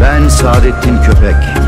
Ben Saadettin Köpek.